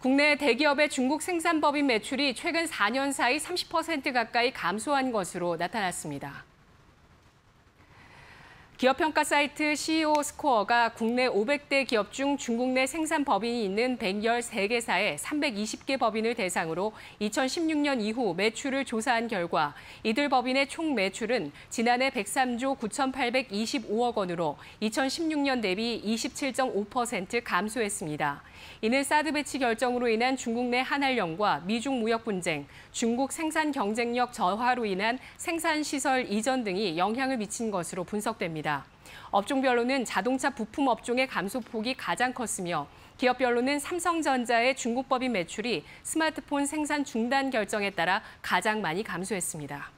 국내 대기업의 중국 생산법인 매출이 최근 4년 사이 30% 가까이 감소한 것으로 나타났습니다. 기업평가 사이트 CEO 스코어가 국내 500대 기업 중 중국 내 생산 법인이 있는 113개사의 320개 법인을 대상으로 2016년 이후 매출을 조사한 결과 이들 법인의 총 매출은 지난해 103조 9,825억 원으로 2016년 대비 27.5% 감소했습니다. 이는 사드 배치 결정으로 인한 중국 내 한한령과 미중 무역 분쟁, 중국 생산 경쟁력 저하로 인한 생산 시설 이전 등이 영향을 미친 것으로 분석됩니다. 있습니다. 업종별로는 자동차 부품 업종의 감소폭이 가장 컸으며 기업별로는 삼성전자의 중국법인 매출이 스마트폰 생산 중단 결정에 따라 가장 많이 감소했습니다.